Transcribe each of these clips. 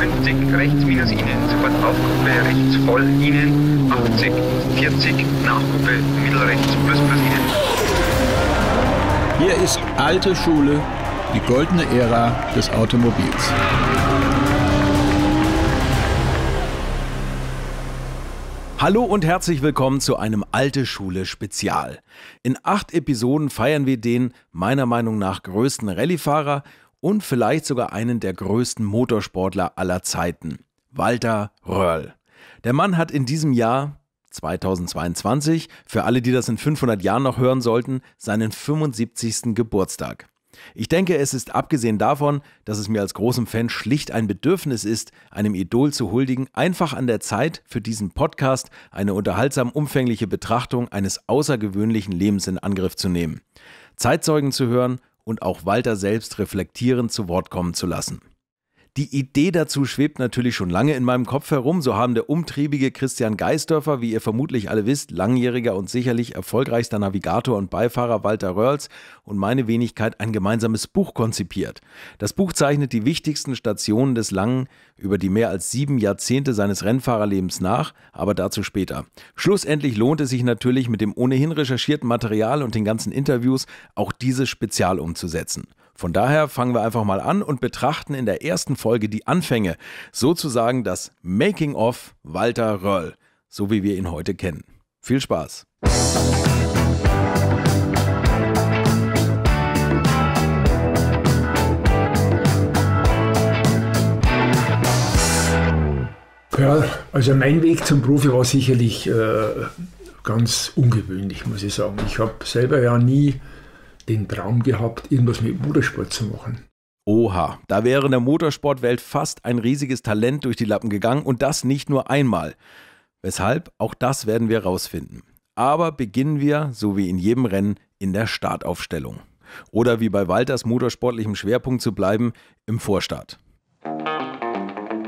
50 rechts minus Ihnen, sofort Aufgruppe rechts voll Ihnen, 80, 40, Nachgruppe mittelrechts plus plus Ihnen. Hier ist alte Schule, die goldene Ära des Automobils. Hallo und herzlich willkommen zu einem Alte Schule Spezial. In acht Episoden feiern wir den meiner Meinung nach größten Rallyefahrer und vielleicht sogar einen der größten Motorsportler aller Zeiten, Walter Röhrl. Der Mann hat in diesem Jahr 2022, für alle, die das in 500 Jahren noch hören sollten, seinen 75. Geburtstag. Ich denke, es ist abgesehen davon, dass es mir als großem Fan schlicht ein Bedürfnis ist, einem Idol zu huldigen, einfach an der Zeit, für diesen Podcast eine unterhaltsam umfängliche Betrachtung eines außergewöhnlichen Lebens in Angriff zu nehmen. Zeitzeugen zu hören und auch Walter selbst reflektierend zu Wort kommen zu lassen. Die Idee dazu schwebt natürlich schon lange in meinem Kopf herum. So haben der umtriebige Christian Geisdörfer, wie ihr vermutlich alle wisst, langjähriger und sicherlich erfolgreichster Navigator und Beifahrer Walter Röhrls und meine Wenigkeit ein gemeinsames Buch konzipiert. Das Buch zeichnet die wichtigsten Stationen des langen, über die mehr als sieben Jahrzehnte seines Rennfahrerlebens nach, aber dazu später. Schlussendlich lohnt es sich natürlich mit dem ohnehin recherchierten Material und den ganzen Interviews auch dieses Spezial umzusetzen. Von daher fangen wir einfach mal an und betrachten in der ersten Folge die Anfänge, sozusagen das Making of Walter Röll, so wie wir ihn heute kennen. Viel Spaß! Ja, also mein Weg zum Profi war sicherlich äh, ganz ungewöhnlich, muss ich sagen. Ich habe selber ja nie den Traum gehabt, irgendwas mit Motorsport zu machen. Oha, da wäre in der Motorsportwelt fast ein riesiges Talent durch die Lappen gegangen und das nicht nur einmal. Weshalb, auch das werden wir rausfinden. Aber beginnen wir, so wie in jedem Rennen, in der Startaufstellung. Oder wie bei Walters motorsportlichem Schwerpunkt zu bleiben, im Vorstart.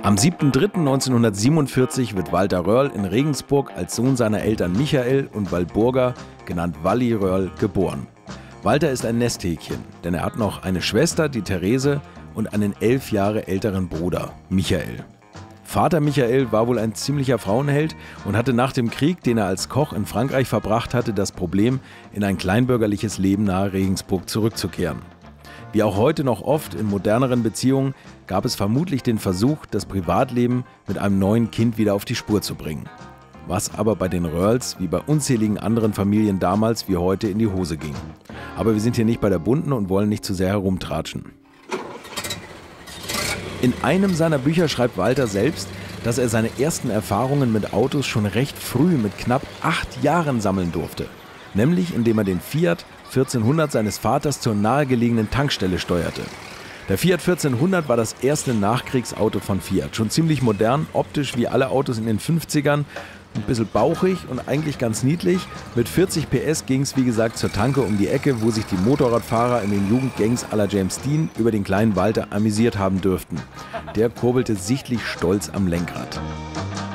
Am 7.3.1947 wird Walter Röhrl in Regensburg als Sohn seiner Eltern Michael und Walburga, genannt Walli Röhrl, geboren. Walter ist ein Nesthäkchen, denn er hat noch eine Schwester, die Therese, und einen elf Jahre älteren Bruder, Michael. Vater Michael war wohl ein ziemlicher Frauenheld und hatte nach dem Krieg, den er als Koch in Frankreich verbracht hatte, das Problem, in ein kleinbürgerliches Leben nahe Regensburg zurückzukehren. Wie auch heute noch oft in moderneren Beziehungen gab es vermutlich den Versuch, das Privatleben mit einem neuen Kind wieder auf die Spur zu bringen was aber bei den Röhrls wie bei unzähligen anderen Familien damals wie heute in die Hose ging. Aber wir sind hier nicht bei der Bunten und wollen nicht zu sehr herumtratschen. In einem seiner Bücher schreibt Walter selbst, dass er seine ersten Erfahrungen mit Autos schon recht früh mit knapp acht Jahren sammeln durfte. Nämlich indem er den Fiat 1400 seines Vaters zur nahegelegenen Tankstelle steuerte. Der Fiat 1400 war das erste Nachkriegsauto von Fiat. Schon ziemlich modern, optisch wie alle Autos in den 50ern ein bisschen bauchig und eigentlich ganz niedlich. Mit 40 PS ging es wie gesagt zur Tanke um die Ecke, wo sich die Motorradfahrer in den Jugendgangs aller James Dean über den kleinen Walter amüsiert haben dürften. Der kurbelte sichtlich stolz am Lenkrad.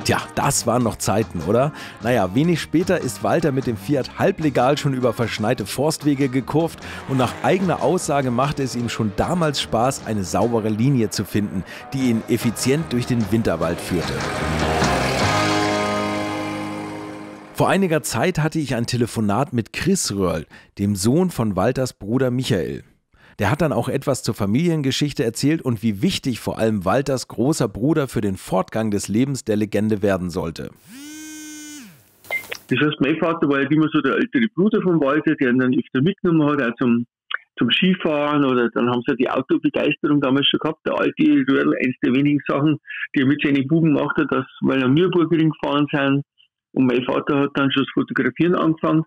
Tja, das waren noch Zeiten, oder? Naja, wenig später ist Walter mit dem Fiat halblegal schon über verschneite Forstwege gekurvt und nach eigener Aussage machte es ihm schon damals Spaß, eine saubere Linie zu finden, die ihn effizient durch den Winterwald führte. Vor einiger Zeit hatte ich ein Telefonat mit Chris Röhrl, dem Sohn von Walters Bruder Michael. Der hat dann auch etwas zur Familiengeschichte erzählt und wie wichtig vor allem Walters großer Bruder für den Fortgang des Lebens der Legende werden sollte. Das heißt, mein Vater war halt immer so der ältere Bruder von Walter, der ihn dann öfter mitgenommen hat, auch zum, zum Skifahren oder dann haben sie die Autobegeisterung damals schon gehabt. Der alte Röhrl, eins der wenigen Sachen, die er mit seinen Buben gemacht hat, dass, weil am Nürburgring gefahren sind, und mein Vater hat dann schon das Fotografieren angefangen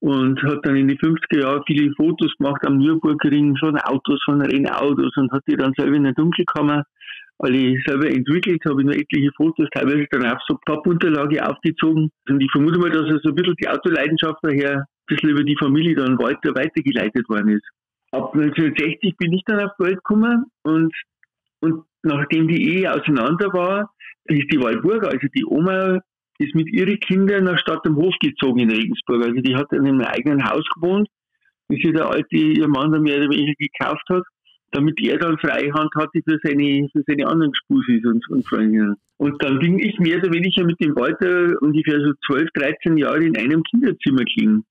und hat dann in die 50er Jahren viele Fotos gemacht am Nürburgring von Autos, von Rennautos und hat die dann selber in der Dunkelkammer alle selber entwickelt, habe ich nur etliche Fotos, teilweise dann auch so Pappunterlage aufgezogen. Und ich vermute mal, dass so ein bisschen die Autoleidenschaft daher ein bisschen über die Familie dann weiter, weitergeleitet worden ist. Ab 1960 bin ich dann auf die Welt gekommen und, und nachdem die Ehe auseinander war, ist die Waldburger, also die Oma, ist mit ihren Kindern nach Stadt am Hof gezogen in Regensburg. Also die hat in einem eigenen Haus gewohnt, bis sie der alte ihr Mann dann mehr oder weniger gekauft hat. damit er dann Freihand hatte für seine, für seine anderen Spusis und, und Freundinnen. Und dann bin ich mehr oder weniger mit dem Walter ungefähr so 12, 13 Jahre in einem Kinderzimmer gelegen.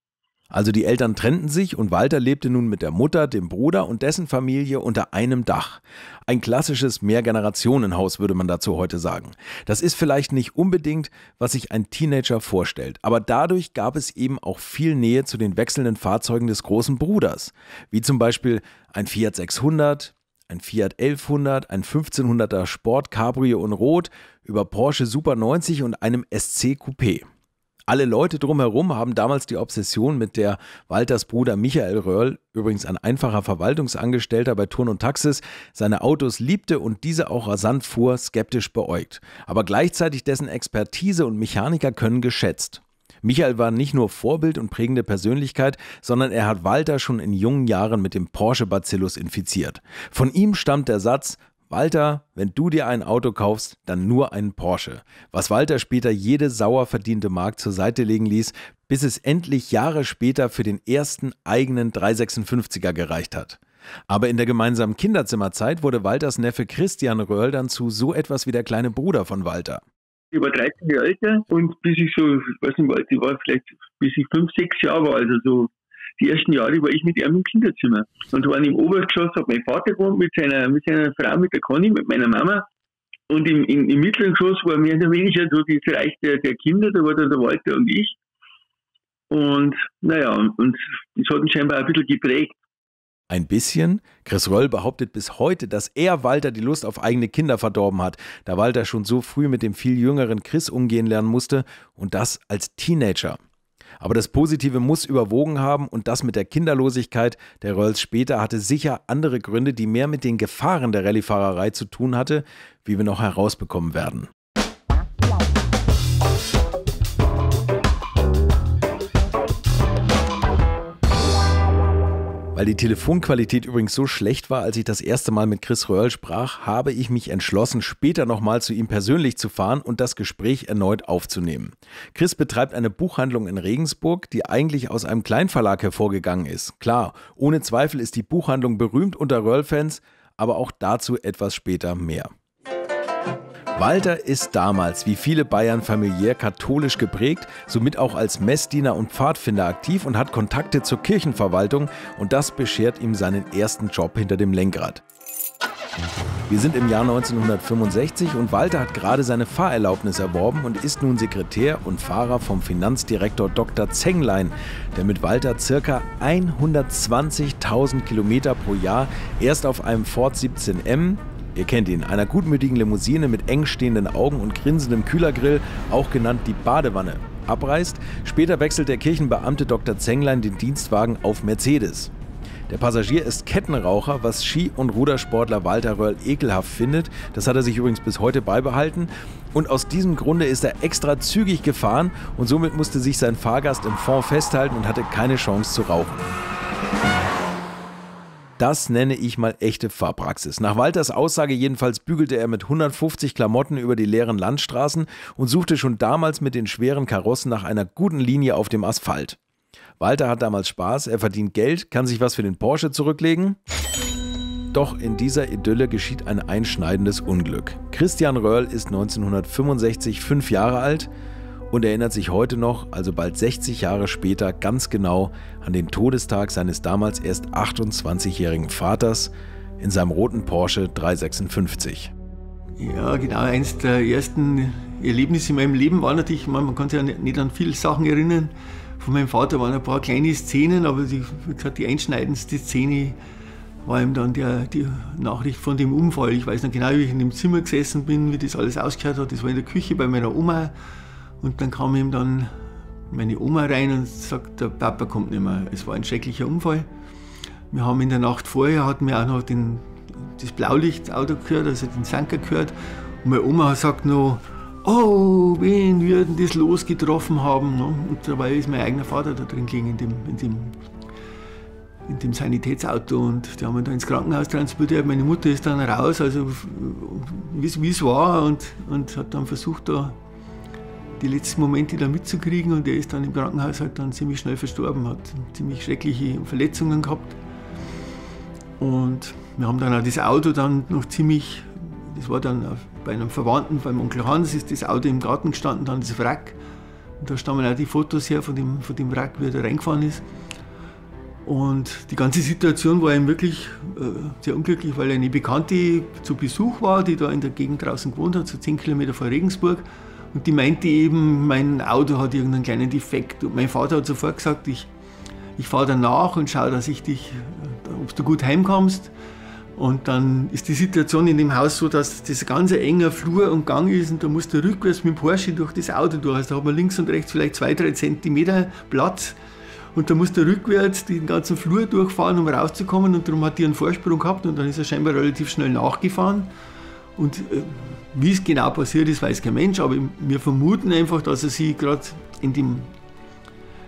Also die Eltern trennten sich und Walter lebte nun mit der Mutter, dem Bruder und dessen Familie unter einem Dach. Ein klassisches Mehrgenerationenhaus würde man dazu heute sagen. Das ist vielleicht nicht unbedingt, was sich ein Teenager vorstellt, aber dadurch gab es eben auch viel Nähe zu den wechselnden Fahrzeugen des großen Bruders, wie zum Beispiel ein Fiat 600, ein Fiat 1100, ein 1500er Sport Cabrio in Rot, über Porsche Super 90 und einem SC Coupé. Alle Leute drumherum haben damals die Obsession mit der Walters Bruder Michael Röhrl, übrigens ein einfacher Verwaltungsangestellter bei Turn und Taxis, seine Autos liebte und diese auch rasant fuhr, skeptisch beäugt. Aber gleichzeitig dessen Expertise und Mechaniker können geschätzt. Michael war nicht nur Vorbild und prägende Persönlichkeit, sondern er hat Walter schon in jungen Jahren mit dem Porsche-Bacillus infiziert. Von ihm stammt der Satz, Walter, wenn du dir ein Auto kaufst, dann nur einen Porsche. Was Walter später jede sauer verdiente Mark zur Seite legen ließ, bis es endlich Jahre später für den ersten eigenen 356er gereicht hat. Aber in der gemeinsamen Kinderzimmerzeit wurde Walters Neffe Christian Röhrl dann zu so etwas wie der kleine Bruder von Walter. Ich war 13 Jahre älter und bis ich so, ich weiß nicht, alt ich war, vielleicht bis ich 5, 6 Jahre war, also so die ersten Jahre war ich mit ihm im Kinderzimmer. Und waren im Obergeschoss, hat mein Vater gewohnt mit seiner, mit seiner Frau, mit der Conny, mit meiner Mama. Und im, im, im mittleren Geschoss war mehr oder weniger so das Reich der, der Kinder, da war dann der Walter und ich. Und naja, und das hat ihn scheinbar ein bisschen geprägt. Ein bisschen? Chris Röll behauptet bis heute, dass er Walter die Lust auf eigene Kinder verdorben hat, da Walter schon so früh mit dem viel jüngeren Chris umgehen lernen musste und das als Teenager. Aber das Positive muss überwogen haben und das mit der Kinderlosigkeit der Rölls später hatte sicher andere Gründe, die mehr mit den Gefahren der Rallyefahrerei zu tun hatte, wie wir noch herausbekommen werden. Weil die Telefonqualität übrigens so schlecht war, als ich das erste Mal mit Chris Röhrl sprach, habe ich mich entschlossen, später nochmal zu ihm persönlich zu fahren und das Gespräch erneut aufzunehmen. Chris betreibt eine Buchhandlung in Regensburg, die eigentlich aus einem Kleinverlag hervorgegangen ist. Klar, ohne Zweifel ist die Buchhandlung berühmt unter Röhrl-Fans, aber auch dazu etwas später mehr. Walter ist damals, wie viele Bayern, familiär katholisch geprägt, somit auch als Messdiener und Pfadfinder aktiv und hat Kontakte zur Kirchenverwaltung und das beschert ihm seinen ersten Job hinter dem Lenkrad. Wir sind im Jahr 1965 und Walter hat gerade seine Fahrerlaubnis erworben und ist nun Sekretär und Fahrer vom Finanzdirektor Dr. Zenglein, der mit Walter ca. 120.000 Kilometer pro Jahr erst auf einem Ford 17M, Ihr kennt ihn, einer gutmütigen Limousine mit eng stehenden Augen und grinsendem Kühlergrill, auch genannt die Badewanne, abreist. Später wechselt der Kirchenbeamte Dr. Zenglein den Dienstwagen auf Mercedes. Der Passagier ist Kettenraucher, was Ski- und Rudersportler Walter Röhrl ekelhaft findet. Das hat er sich übrigens bis heute beibehalten. Und aus diesem Grunde ist er extra zügig gefahren und somit musste sich sein Fahrgast im Fond festhalten und hatte keine Chance zu rauchen. Das nenne ich mal echte Fahrpraxis. Nach Walters Aussage jedenfalls bügelte er mit 150 Klamotten über die leeren Landstraßen und suchte schon damals mit den schweren Karossen nach einer guten Linie auf dem Asphalt. Walter hat damals Spaß, er verdient Geld, kann sich was für den Porsche zurücklegen. Doch in dieser Idylle geschieht ein einschneidendes Unglück. Christian Röhrl ist 1965 fünf Jahre alt und erinnert sich heute noch, also bald 60 Jahre später, ganz genau an den Todestag seines damals erst 28-jährigen Vaters in seinem roten Porsche 356. Ja, genau. Eines der ersten Erlebnisse in meinem Leben war natürlich, man kann sich ja nicht an viele Sachen erinnern. Von meinem Vater waren ein paar kleine Szenen, aber die, wie gesagt, die einschneidendste Szene war ihm dann der, die Nachricht von dem Unfall. Ich weiß noch genau, wie ich in dem Zimmer gesessen bin, wie das alles ausgehört hat. Das war in der Küche bei meiner Oma. Und dann kam ihm dann meine Oma rein und sagt, der Papa kommt nicht mehr. Es war ein schrecklicher Unfall. Wir haben in der Nacht vorher hatten wir auch noch den, das Blaulichtauto gehört, also den Sanker gehört. Und meine Oma sagt noch, oh, wen würden das losgetroffen haben. Ne? Und dabei ist mein eigener Vater da drin gelegen in dem, in dem, in dem Sanitätsauto und die haben ihn dann ins Krankenhaus transportiert. Meine Mutter ist dann raus, also wie es war und, und hat dann versucht, da die letzten Momente da mitzukriegen und er ist dann im Krankenhaus halt dann ziemlich schnell verstorben, hat ziemlich schreckliche Verletzungen gehabt. Und wir haben dann auch das Auto dann noch ziemlich, das war dann bei einem Verwandten, beim Onkel Hans, ist das Auto im Garten gestanden, dann das Wrack. Und da stammen auch die Fotos her von dem, von dem Wrack, wie er da reingefahren ist. Und die ganze Situation war ihm wirklich äh, sehr unglücklich, weil eine Bekannte zu Besuch war, die da in der Gegend draußen gewohnt hat, so 10 Kilometer vor Regensburg. Und die meinte eben, mein Auto hat irgendeinen kleinen Defekt. Und mein Vater hat sofort gesagt, ich, ich fahre danach und schaue, dass ich dich, ob du gut heimkommst. Und dann ist die Situation in dem Haus so, dass das ganz enger Flur und Gang ist und da musst du rückwärts mit dem Porsche durch das Auto durch. Also da hat man links und rechts vielleicht zwei, drei Zentimeter Platz. Und da musste er rückwärts den ganzen Flur durchfahren, um rauszukommen. Und darum hat die einen Vorsprung gehabt und dann ist er scheinbar relativ schnell nachgefahren. Und äh, wie es genau passiert ist, weiß kein Mensch, aber wir vermuten einfach, dass er sie gerade in dem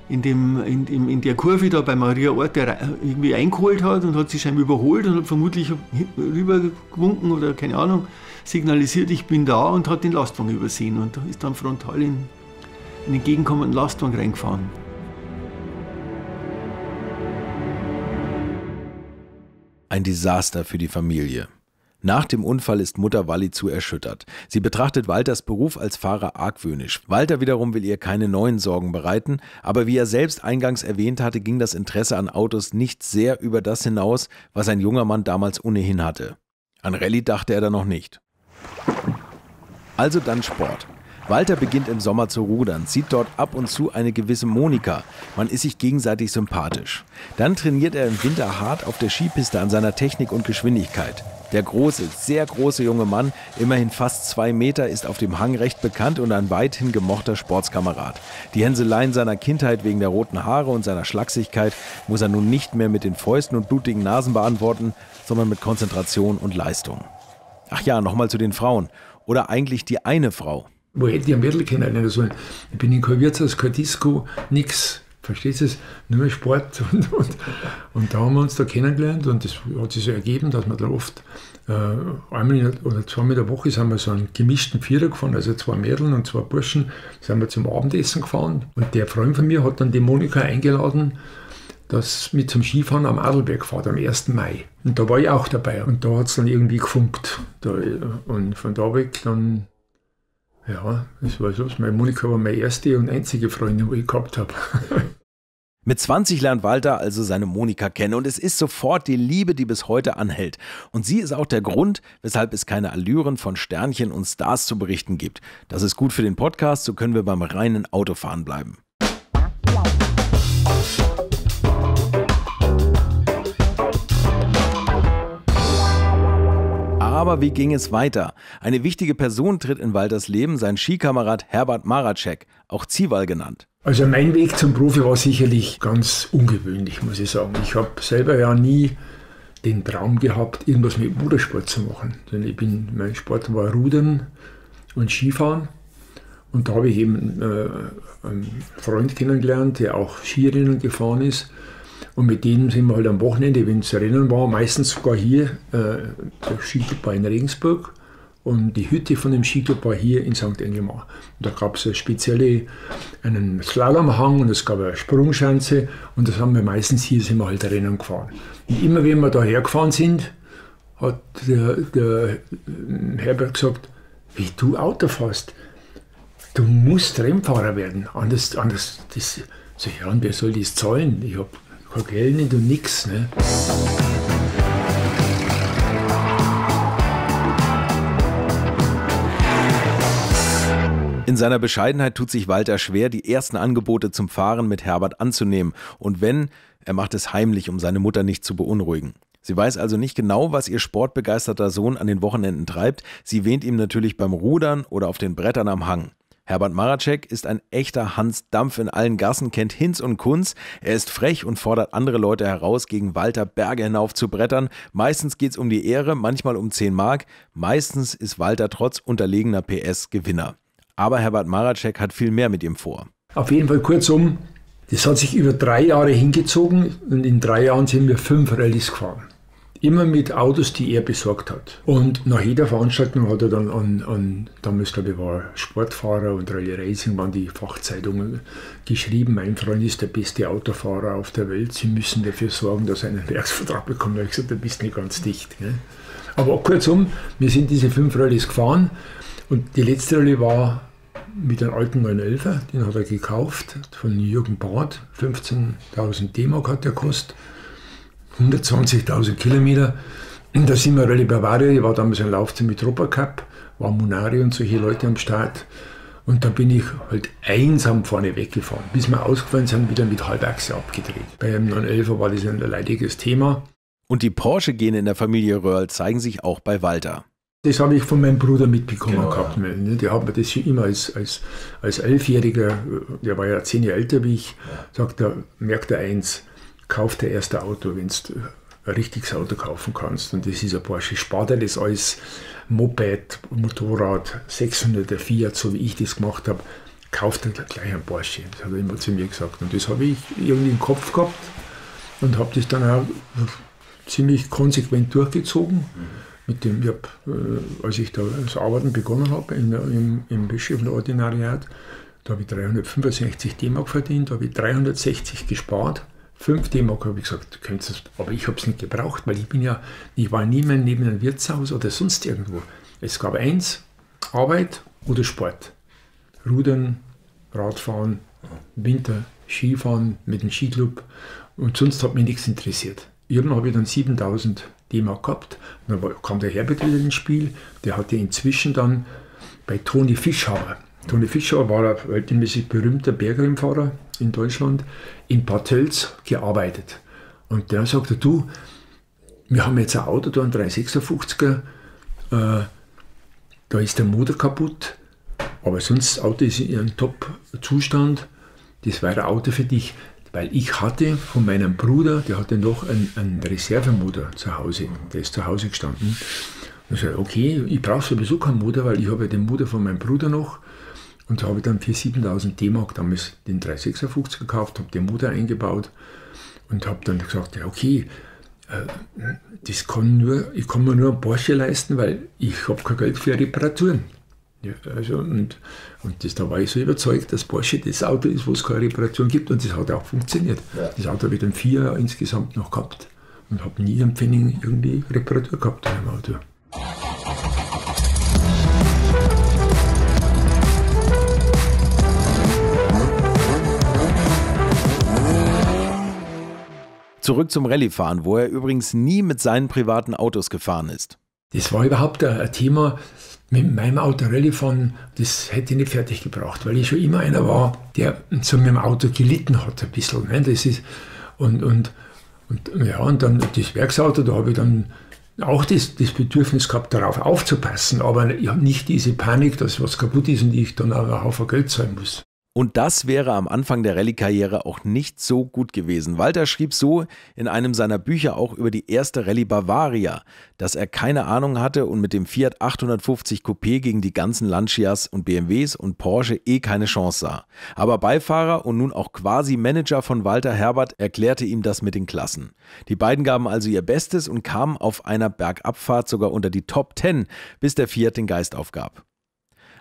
in, dem, in, in, in, der Kurve da bei Maria Ort irgendwie eingeholt hat und hat sie scheinbar überholt und hat vermutlich rübergewunken oder keine Ahnung, signalisiert, ich bin da und hat den Lastwagen übersehen und ist dann frontal in, in den entgegenkommenden Lastwagen reingefahren. Ein Desaster für die Familie. Nach dem Unfall ist Mutter Walli zu erschüttert. Sie betrachtet Walters Beruf als Fahrer argwöhnisch. Walter wiederum will ihr keine neuen Sorgen bereiten, aber wie er selbst eingangs erwähnt hatte, ging das Interesse an Autos nicht sehr über das hinaus, was ein junger Mann damals ohnehin hatte. An Rallye dachte er da noch nicht. Also dann Sport. Walter beginnt im Sommer zu rudern, sieht dort ab und zu eine gewisse Monika. Man ist sich gegenseitig sympathisch. Dann trainiert er im Winter hart auf der Skipiste an seiner Technik und Geschwindigkeit. Der große, sehr große junge Mann, immerhin fast zwei Meter, ist auf dem Hang recht bekannt und ein weithin gemochter Sportskamerad. Die Hänseleien seiner Kindheit wegen der roten Haare und seiner Schlachsigkeit muss er nun nicht mehr mit den Fäusten und blutigen Nasen beantworten, sondern mit Konzentration und Leistung. Ach ja, nochmal zu den Frauen. Oder eigentlich die eine Frau wo hätte ich ein Mädel kennenlernen sollen? Ich bin in kein Wirtshaus, kein Disco, nix. Verstehst du es? Nur Sport. Und, und, und da haben wir uns da kennengelernt und das hat sich so ergeben, dass wir da oft äh, einmal in, oder zweimal in der Woche sind wir so einen gemischten Vierer gefahren, also zwei Mädels und zwei Burschen, sind wir zum Abendessen gefahren. Und der Freund von mir hat dann die Monika eingeladen, dass mit zum Skifahren am Adelberg fahrt am 1. Mai. Und da war ich auch dabei und da hat es dann irgendwie gefunkt. Da, und von da weg dann ja, das war so. Meine Monika war meine erste und einzige Freundin, die ich gehabt habe. Mit 20 lernt Walter also seine Monika kennen und es ist sofort die Liebe, die bis heute anhält. Und sie ist auch der Grund, weshalb es keine Allüren von Sternchen und Stars zu berichten gibt. Das ist gut für den Podcast, so können wir beim reinen Autofahren bleiben. Aber wie ging es weiter? Eine wichtige Person tritt in Walters Leben, sein Skikamerad Herbert Maracek, auch Zival genannt. Also mein Weg zum Profi war sicherlich ganz ungewöhnlich, muss ich sagen. Ich habe selber ja nie den Traum gehabt, irgendwas mit Motorsport zu machen. Denn ich bin, mein Sport war Rudern und Skifahren. Und da habe ich eben äh, einen Freund kennengelernt, der auch Skirennen gefahren ist. Und mit denen sind wir halt am Wochenende, wenn es Rennen war, meistens sogar hier, äh, der Skiclub war in Regensburg und die Hütte von dem Skiclub war hier in St. Engelmar. Und da gab es spezielle, einen Slalomhang und es gab eine Sprungschanze und das haben wir meistens hier, sind wir halt Rennen gefahren. Und immer wenn wir da hergefahren sind, hat der, der Herbert gesagt, wie du Auto fährst, du musst Rennfahrer werden. Anders, anders, das, so, ja, und wer soll das zahlen? Ich habe kein Geld und nix. Ne? In seiner Bescheidenheit tut sich Walter schwer, die ersten Angebote zum Fahren mit Herbert anzunehmen. Und wenn, er macht es heimlich, um seine Mutter nicht zu beunruhigen. Sie weiß also nicht genau, was ihr sportbegeisterter Sohn an den Wochenenden treibt. Sie wähnt ihm natürlich beim Rudern oder auf den Brettern am Hang. Herbert Maracek ist ein echter Hans Dampf in allen Gassen, kennt Hinz und Kunz. Er ist frech und fordert andere Leute heraus, gegen Walter Berge hinauf zu brettern. Meistens geht es um die Ehre, manchmal um 10 Mark. Meistens ist Walter trotz unterlegener PS Gewinner. Aber Herbert Maracek hat viel mehr mit ihm vor. Auf jeden Fall kurzum, das hat sich über drei Jahre hingezogen und in drei Jahren sind wir fünf Rallyes gefahren. immer mit Autos, die er besorgt hat. Und nach jeder Veranstaltung hat er dann an, an damals glaube ich war Sportfahrer und Rallye Racing, waren die Fachzeitungen geschrieben, mein Freund ist der beste Autofahrer auf der Welt, Sie müssen dafür sorgen, dass er einen Werksvertrag bekommt. Da habe ich gesagt, du bist nicht ganz dicht. Gell? Aber kurzum, wir sind diese fünf Rallyes gefahren und die letzte Rallye war mit einem alten 911er, den hat er gekauft von Jürgen Barth, 15.000 D-Mark hat der gekostet, 120.000 Kilometer. Und da sind wir Rallye Bavaria, ich war damals ein Laufzeit mit Cup, war Munari und solche Leute am Start. Und da bin ich halt einsam vorne weggefahren, bis wir ausgefallen sind, wieder mit Halbachse abgedreht. Bei einem 911er war das ein leidiges Thema. Und die Porsche-Gene in der Familie Röhrl zeigen sich auch bei Walter. Das habe ich von meinem Bruder mitbekommen genau, gehabt. Ja. Ne? Der hat mir das schon immer als, als, als Elfjähriger, der war ja zehn Jahre älter wie ich, sagt er, merkt er eins, kauf dir erst ein Auto, wenn du ein richtiges Auto kaufen kannst. Und das ist ein Porsche. Spar dir das als Moped, Motorrad, 600er Fiat, so wie ich das gemacht habe, kauf dir gleich ein Porsche. Das hat er immer zu mir gesagt. Und das habe ich irgendwie im Kopf gehabt und habe das dann auch ziemlich konsequent durchgezogen. Mhm mit dem, ich hab, äh, als ich da das Arbeiten begonnen habe im, im Bischofenordinariat, da habe ich 365 D-Mark verdient, da habe ich 360 gespart. 5 D-Mark habe ich gesagt, du könntest aber ich habe es nicht gebraucht, weil ich bin ja, ich war nie mehr neben einem Wirtshaus oder sonst irgendwo. Es gab eins, Arbeit oder Sport. Rudern, Radfahren, Winter, Skifahren mit dem Skiclub und sonst hat mich nichts interessiert. Irgendwann habe ich dann 7000 D-Mark gehabt. dann kam der Herbert wieder ins Spiel. Der hatte inzwischen dann bei Toni Fischhauer. Toni Fischhauer war ein weltmäßig berühmter Bergrennfahrer in Deutschland, in Bad Tölz gearbeitet. Und der sagte, du, wir haben jetzt ein Auto, da ein 356er, äh, da ist der Motor kaputt, aber sonst das Auto ist in einem Top-Zustand, das wäre ein Auto für dich. Weil ich hatte von meinem Bruder, der hatte noch einen, einen Reservemotor zu Hause, der ist zu Hause gestanden. Und ich sagte, okay, ich brauche sowieso keinen Motor, weil ich habe ja den Motor von meinem Bruder noch. Und da habe ich dann für 7000 D-Mark damals den 356 gekauft, habe den Motor eingebaut und habe dann gesagt, ja okay, äh, das kann nur, ich kann mir nur einen Porsche leisten, weil ich habe kein Geld für Reparaturen. Ja, also und, und das, da war ich so überzeugt, dass Porsche das Auto ist, wo es keine Reparation gibt und das hat auch funktioniert. Ja. Das Auto habe ich dann vier Jahre insgesamt noch gehabt und habe nie einen Pfennig irgendwie Reparatur gehabt an dem Auto. Zurück zum Rallyefahren, wo er übrigens nie mit seinen privaten Autos gefahren ist. Das war überhaupt ein Thema, mit meinem Auto Rallye fahren, das hätte ich nicht fertig gebracht, weil ich schon immer einer war, der zu meinem Auto gelitten hat, ein bisschen. Ne? Das ist, und, und, und, ja, und dann das Werksauto, da habe ich dann auch das, das Bedürfnis gehabt, darauf aufzupassen, aber ich habe nicht diese Panik, dass was kaputt ist und ich dann auch einen Haufen Geld zahlen muss. Und das wäre am Anfang der Rallye-Karriere auch nicht so gut gewesen. Walter schrieb so in einem seiner Bücher auch über die erste Rallye Bavaria, dass er keine Ahnung hatte und mit dem Fiat 850 Coupé gegen die ganzen Lancias und BMWs und Porsche eh keine Chance sah. Aber Beifahrer und nun auch quasi Manager von Walter Herbert erklärte ihm das mit den Klassen. Die beiden gaben also ihr Bestes und kamen auf einer Bergabfahrt sogar unter die Top 10, bis der Fiat den Geist aufgab.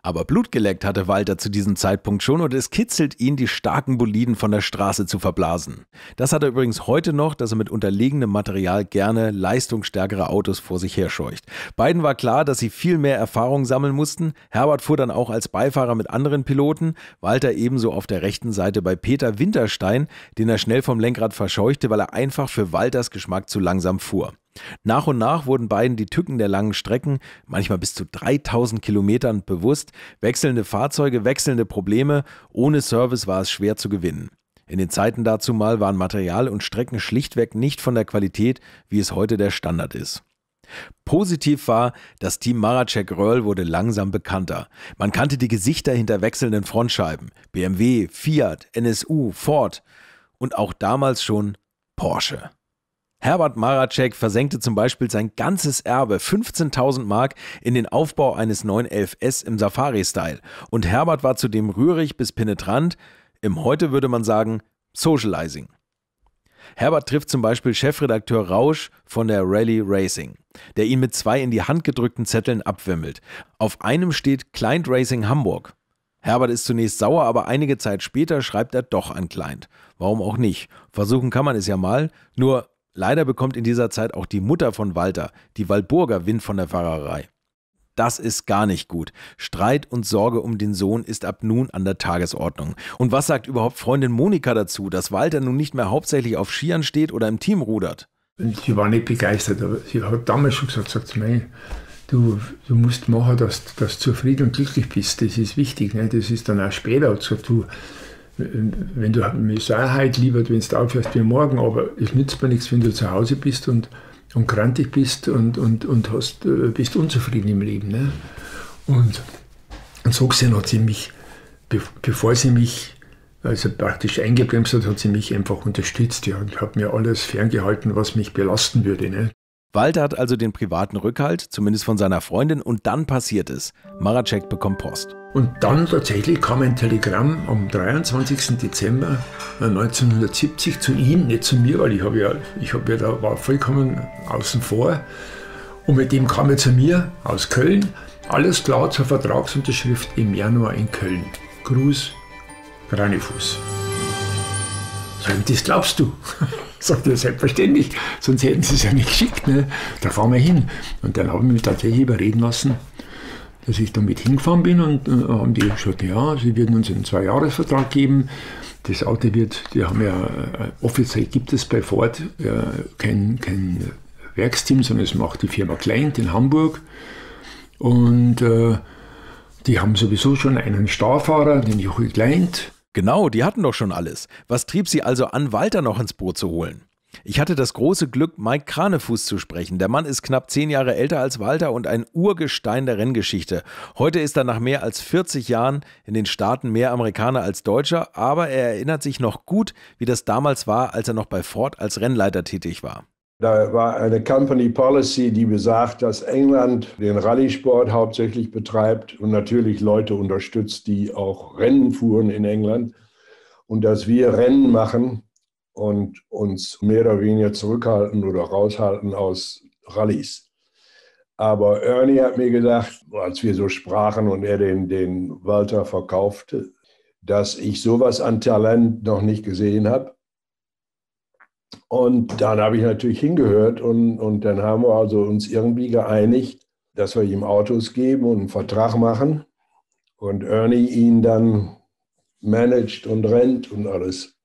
Aber Blut geleckt hatte Walter zu diesem Zeitpunkt schon und es kitzelt ihn, die starken Boliden von der Straße zu verblasen. Das hat er übrigens heute noch, dass er mit unterlegenem Material gerne leistungsstärkere Autos vor sich herscheucht. Beiden war klar, dass sie viel mehr Erfahrung sammeln mussten. Herbert fuhr dann auch als Beifahrer mit anderen Piloten, Walter ebenso auf der rechten Seite bei Peter Winterstein, den er schnell vom Lenkrad verscheuchte, weil er einfach für Walters Geschmack zu langsam fuhr. Nach und nach wurden beiden die Tücken der langen Strecken, manchmal bis zu 3000 Kilometern, bewusst. Wechselnde Fahrzeuge, wechselnde Probleme. Ohne Service war es schwer zu gewinnen. In den Zeiten dazu mal waren Material und Strecken schlichtweg nicht von der Qualität, wie es heute der Standard ist. Positiv war, das Team Maracek Röhrl wurde langsam bekannter. Man kannte die Gesichter hinter wechselnden Frontscheiben. BMW, Fiat, NSU, Ford und auch damals schon Porsche. Herbert Maracek versenkte zum Beispiel sein ganzes Erbe, 15.000 Mark, in den Aufbau eines 911S im Safari-Style. Und Herbert war zudem rührig bis penetrant, im Heute würde man sagen Socializing. Herbert trifft zum Beispiel Chefredakteur Rausch von der Rally Racing, der ihn mit zwei in die Hand gedrückten Zetteln abwimmelt. Auf einem steht Client Racing Hamburg. Herbert ist zunächst sauer, aber einige Zeit später schreibt er doch an Client. Warum auch nicht? Versuchen kann man es ja mal. Nur leider bekommt in dieser Zeit auch die Mutter von Walter, die Walburger, Wind von der Fahrerei. Das ist gar nicht gut. Streit und Sorge um den Sohn ist ab nun an der Tagesordnung. Und was sagt überhaupt Freundin Monika dazu, dass Walter nun nicht mehr hauptsächlich auf Skiern steht oder im Team rudert? Sie war nicht begeistert, aber sie hat damals schon gesagt, sagt sie, du, du musst machen, dass, dass du zufrieden und glücklich bist. Das ist wichtig. Ne? Das ist dann auch später. Gesagt, du, wenn du mit Sicherheit lieber, wenn du aufhörst wie morgen, aber es nützt mir nichts, wenn du zu Hause bist und und krantig bist und, und, und hast, äh, bist unzufrieden im Leben. Ne? Und, und so gesehen hat sie mich, bevor sie mich also praktisch eingebremst hat, hat sie mich einfach unterstützt ja, und hat mir alles ferngehalten, was mich belasten würde. Ne? Walter hat also den privaten Rückhalt, zumindest von seiner Freundin, und dann passiert es. Maracek bekommt Post. Und dann tatsächlich kam ein Telegramm am 23. Dezember 1970 zu ihm, nicht zu mir, weil ich habe ja, ich ja da war vollkommen außen vor. Und mit dem kam er zu mir aus Köln. Alles klar zur Vertragsunterschrift im Januar in Köln. Gruß, Granefuß. Sag das glaubst du? Sagt er, selbstverständlich, sonst hätten sie es ja nicht geschickt. Ne? Da fahren wir hin. Und dann haben wir mich tatsächlich überreden lassen, dass ich damit hingefahren bin und äh, haben die gesagt, ja, sie würden uns einen Zwei-Jahres-Vertrag geben. Das Auto wird, die haben ja, äh, offiziell gibt es bei Ford äh, kein, kein Werksteam, sondern es macht die Firma Kleint in Hamburg. Und äh, die haben sowieso schon einen Starfahrer, den Jochi Kleint. Genau, die hatten doch schon alles. Was trieb sie also an, Walter noch ins Boot zu holen? Ich hatte das große Glück, Mike Kranefuß zu sprechen. Der Mann ist knapp zehn Jahre älter als Walter und ein Urgestein der Renngeschichte. Heute ist er nach mehr als 40 Jahren in den Staaten mehr Amerikaner als Deutscher, aber er erinnert sich noch gut, wie das damals war, als er noch bei Ford als Rennleiter tätig war. Da war eine Company Policy, die besagt, dass England den Rallye-Sport hauptsächlich betreibt und natürlich Leute unterstützt, die auch Rennen fuhren in England. Und dass wir Rennen machen und uns mehr oder weniger zurückhalten oder raushalten aus Rallyes. Aber Ernie hat mir gesagt, als wir so sprachen und er den, den Walter verkaufte, dass ich sowas an Talent noch nicht gesehen habe und dann habe ich natürlich hingehört und, und dann haben wir also uns irgendwie geeinigt, dass wir ihm Autos geben und einen Vertrag machen und Ernie ihn dann managt und rennt und alles.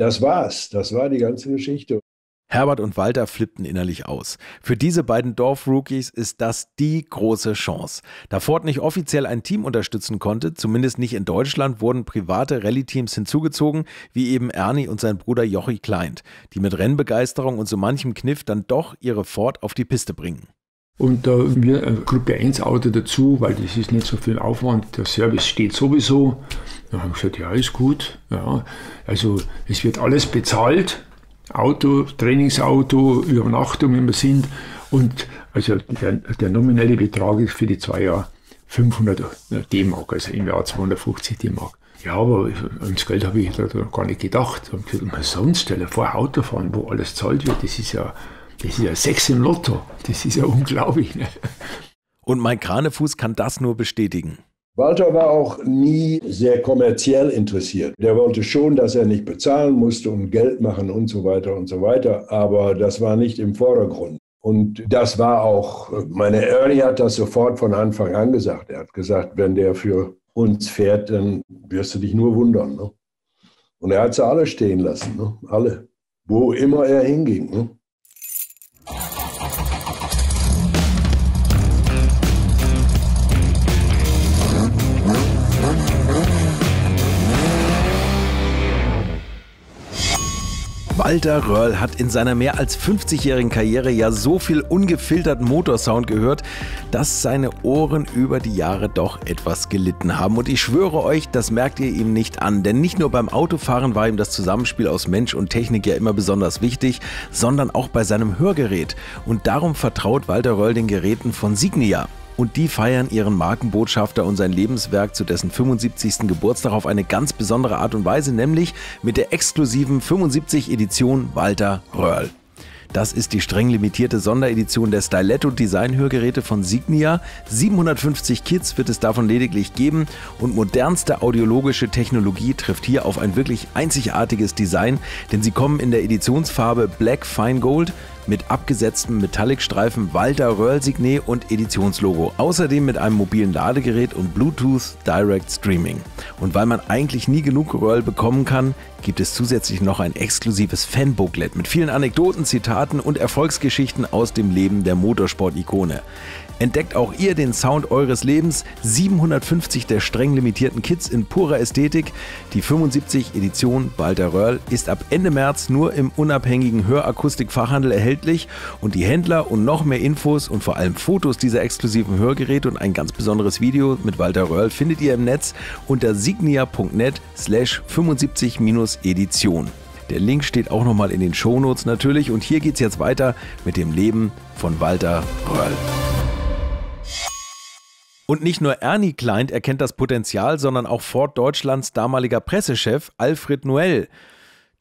Das war's. Das war die ganze Geschichte. Herbert und Walter flippten innerlich aus. Für diese beiden Dorfrookies ist das die große Chance. Da Ford nicht offiziell ein Team unterstützen konnte, zumindest nicht in Deutschland, wurden private Rallye-Teams hinzugezogen, wie eben Ernie und sein Bruder Jochi Kleint, die mit Rennbegeisterung und so manchem Kniff dann doch ihre Ford auf die Piste bringen. Und da äh, wir ein Gruppe 1 Auto dazu, weil das ist nicht so viel Aufwand, der Service steht sowieso. Da haben wir gesagt, ja, ist gut. Ja, also es wird alles bezahlt Auto, Trainingsauto, Übernachtung, wenn wir sind. Und also der, der nominelle Betrag ist für die zwei Jahre 500 D-Mark, also im Jahr 250 D-Mark. Ja, aber ans Geld habe ich da, gar nicht gedacht. Und gesagt, man sonst stelle vor Autofahren, wo alles zahlt wird, das ist ja, das ist ja Sex im Lotto. Das ist ja unglaublich. Ne? Und mein Kranefuß kann das nur bestätigen. Walter war auch nie sehr kommerziell interessiert. Der wollte schon, dass er nicht bezahlen musste und Geld machen und so weiter und so weiter, aber das war nicht im Vordergrund. Und das war auch, meine Ernie hat das sofort von Anfang an gesagt. Er hat gesagt, wenn der für uns fährt, dann wirst du dich nur wundern. Ne? Und er hat sie alle stehen lassen, ne? alle, wo immer er hinging. Ne? Walter Röhrl hat in seiner mehr als 50-jährigen Karriere ja so viel ungefilterten Motorsound gehört, dass seine Ohren über die Jahre doch etwas gelitten haben. Und ich schwöre euch, das merkt ihr ihm nicht an. Denn nicht nur beim Autofahren war ihm das Zusammenspiel aus Mensch und Technik ja immer besonders wichtig, sondern auch bei seinem Hörgerät. Und darum vertraut Walter Röhrl den Geräten von Signia. Und die feiern ihren Markenbotschafter und sein Lebenswerk zu dessen 75. Geburtstag auf eine ganz besondere Art und Weise, nämlich mit der exklusiven 75 Edition Walter Röhrl. Das ist die streng limitierte Sonderedition der Styletto Design-Hörgeräte von Signia. 750 Kits wird es davon lediglich geben und modernste audiologische Technologie trifft hier auf ein wirklich einzigartiges Design, denn sie kommen in der Editionsfarbe Black Fine Gold mit abgesetztem Metallicstreifen, Walter Röhrl Signet und Editionslogo. Außerdem mit einem mobilen Ladegerät und Bluetooth Direct Streaming. Und weil man eigentlich nie genug Röhrl bekommen kann, gibt es zusätzlich noch ein exklusives Fanbooklet mit vielen Anekdoten, Zitaten und Erfolgsgeschichten aus dem Leben der Motorsport-Ikone. Entdeckt auch ihr den Sound eures Lebens. 750 der streng limitierten Kits in purer Ästhetik. Die 75 Edition Walter Röhrl ist ab Ende März nur im unabhängigen Hörakustikfachhandel erhältlich und die Händler und noch mehr Infos und vor allem Fotos dieser exklusiven Hörgeräte und ein ganz besonderes Video mit Walter Röhrl findet ihr im Netz unter signia.net slash 75-Edition. Der Link steht auch nochmal in den Shownotes natürlich und hier geht es jetzt weiter mit dem Leben von Walter Röhrl. Und nicht nur Ernie Kleint erkennt das Potenzial, sondern auch Ford Deutschlands damaliger Pressechef Alfred Noel,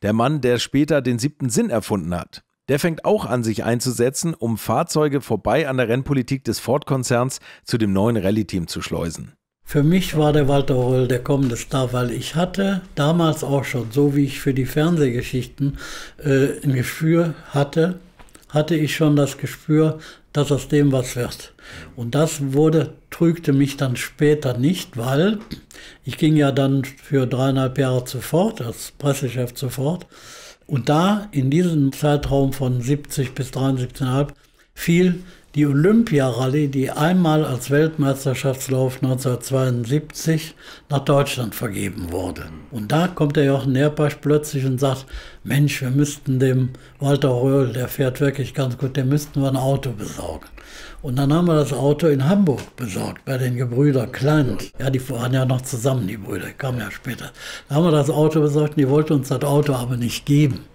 der Mann, der später den siebten Sinn erfunden hat. Der fängt auch an, sich einzusetzen, um Fahrzeuge vorbei an der Rennpolitik des Ford-Konzerns zu dem neuen Rallye-Team zu schleusen. Für mich war der Walter Röll der kommende Star, weil ich hatte damals auch schon, so wie ich für die Fernsehgeschichten äh, ein Gespür hatte, hatte ich schon das Gespür, dass aus dem was wird. Und das wurde, trügte mich dann später nicht, weil ich ging ja dann für dreieinhalb Jahre sofort, als Pressechef sofort. Und da, in diesem Zeitraum von 70 bis 73,5, fiel die Olympia-Rallye, die einmal als Weltmeisterschaftslauf 1972 nach Deutschland vergeben wurde. Und da kommt der Jochen Nerpasch plötzlich und sagt, Mensch, wir müssten dem Walter Röhl, der fährt wirklich ganz gut, dem müssten wir ein Auto besorgen. Und dann haben wir das Auto in Hamburg besorgt, bei den Gebrüdern Klein. Ja, die waren ja noch zusammen, die Brüder, kamen ja später. Da haben wir das Auto besorgt und die wollten uns das Auto aber nicht geben.